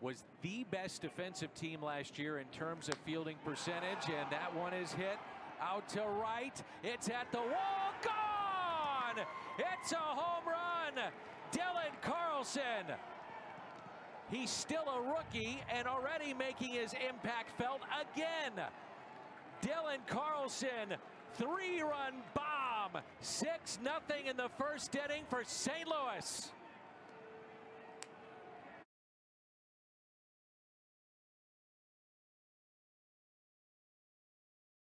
was the best defensive team last year in terms of fielding percentage, and that one is hit out to right. It's at the wall, gone! It's a home run! Dylan Carlson. He's still a rookie and already making his impact felt again. Dylan Carlson, three-run bomb, 6 nothing in the first inning for St. Louis.